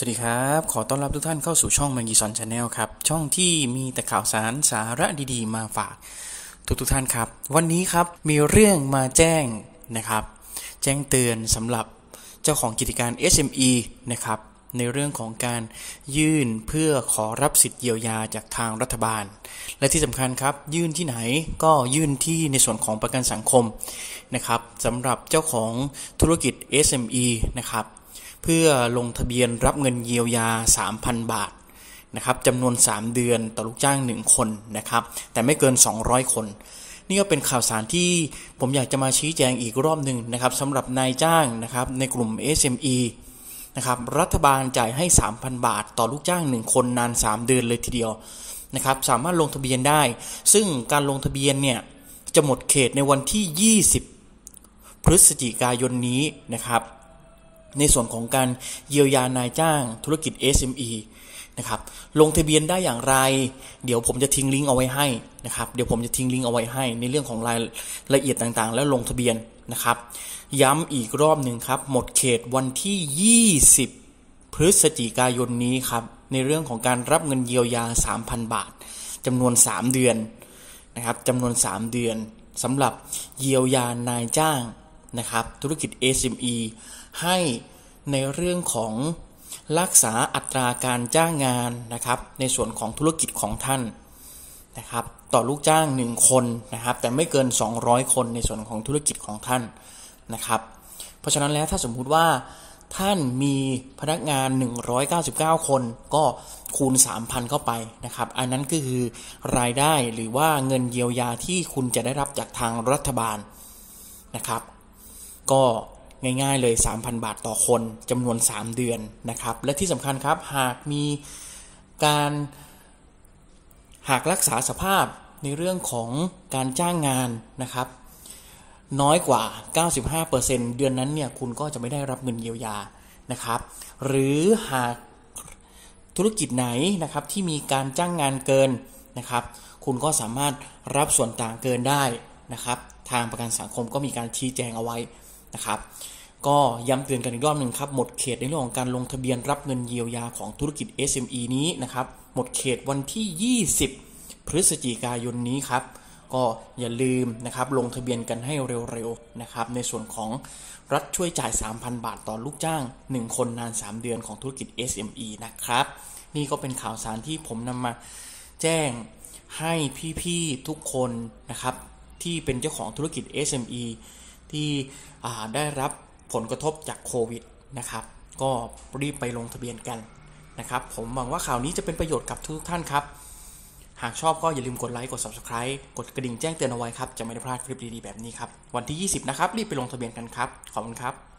สวัสดีครับ ขอต้อนรับทุกท่านเข้าสู่ช่อง Monkey Zone Channel ครับ ช่องที่มีแต่ข่าวสารสาระดีๆ มาฝากทุกทุกท่านครับ วันนี้ครับมีเรื่องมาแจ้งนะครับ แจ้งเตือนสำหรับเจ้าของกิจการ SME นะครับ ในเรื่องของการยื่นเพื่อขอรับสิทธิ์เยียวยาจากทางรัฐบาล และที่สำคัญครับ ยื่นที่ไหนก็ยื่นที่ในส่วนของประกันสังคมนะครับสำหรับเจ้าของธุรกิจ SME นะครับ เพื่อลงทะเบียนรับเงินเยียวยา 3,000 บาทนะครับจำนวน 3 เดือนต่อลูกจ้าง 1 คนนะครับ แต่ไม่เกิน 200 คน นี่ก็เป็นข่าวสารที่ผมอยากจะมาชี้แจงอีกรอบหนึ่งนะครับสำหรับนายจ้างนะครับในกลุ่ม SME นะครับรัฐบาลจ่ายให้ 3,000 บาท ต่อลูกจ้าง 1 คนนาน 3 เดือนเลยทีเดียวนะครับสามารถลงทะเบียนได้ ซึ่งการลงทะเบียนเนี่ยจะหมดเขตในวันที่ 20 พฤศจิกายนนี้นะครับ ในส่วนของการเยียวยานายจ้างธุรกิจ SME นะครับลงทะเบียนได้อย่างไร เดี๋ยวผมจะทิ้งลิงก์เอาไว้ให้นะครับเดี๋ยวผมจะทิ้งลิงก์เอาไว้ให้ ในเรื่องของรายละเอียดต่างๆ แล้วลงทะเบียนนะครับ ย้ำอีกรอบหนึ่งครับ หมดเขตวันที่ 20 พฤศจิกายนนี้ครับ ในเรื่องของการรับเงินเยียวยา 3,000 บาทจำนวน 3 เดือนนะครับจำนวน 3 เดือนสำหรับเยียวยานายจ้าง นะครับ ธุรกิจ SME ให้ในเรื่องของรักษาอัตราการจ้างงานนะครับ ในส่วนของธุรกิจของท่านนะครับ ต่อลูกจ้าง 1 คนนะครับ แต่ไม่เกิน 200 คนในส่วนของธุรกิจของท่านนะครับ เพราะฉะนั้นแล้วถ้าสมมุติว่าท่านมีพนักงาน 199 คนก็คูณ 3,000 เข้าไปนะครับ อันนั้นก็คือรายได้หรือว่าเงินเยียวยาที่คุณจะได้รับจากทางรัฐบาลนะครับ ก็ง่ายๆเลย 3,000 บาทต่อคนจำนวน 3 เดือนนะครับ และที่สำคัญครับหากมีการหากรักษาสภาพในเรื่องของการจ้างงานนะครับ น้อยกว่า 95%เดือนนั้นเนี่ยคุณก็จะไม่ได้รับเงินเยียวยานะครับ หรือหากธุรกิจไหนนะครับที่มีการจ้างงานเกินนะครับ คุณก็สามารถรับส่วนต่างเกินได้นะครับ ทางประกันสังคมก็มีการชี้แจงเอาไว้ นะครับก็ย้ำเตือนกันอีกรอบหนึ่งครับ หมดเขตในเรื่องของการลงทะเบียนรับเงินเยียวยาของธุรกิจ SME นี้นะครับ หมดเขตวันที่ 20 พฤศจิกายนนี้ครับ ก็อย่าลืมนะครับลงทะเบียนกันให้เร็วๆนะครับ ในส่วนของรัฐช่วยจ่าย 3,000 บาทต่อลูกจ้าง 1 คนนาน 3 เดือนของธุรกิจ SME นะครับ นี่ก็เป็นข่าวสารที่ผมนำมาแจ้งให้พี่ๆทุกคนนะครับที่เป็นเจ้าของธุรกิจ SME ที่ได้รับผลกระทบจากโควิดนะครับ ก็รีบไปลงทะเบียนกันนะครับ ผมหวังว่าข่าวนี้จะเป็นประโยชน์กับทุกท่านครับ หากชอบก็อย่าลืมกดไลค์กด subscribe กดกระดิ่งแจ้งเตือนเอาไว้ครับ จะไม่ได้พลาดคลิปดีๆแบบนี้ครับ วันที่ 20 นะครับ รีบไปลงทะเบียนกันครับ ขอบคุณครับ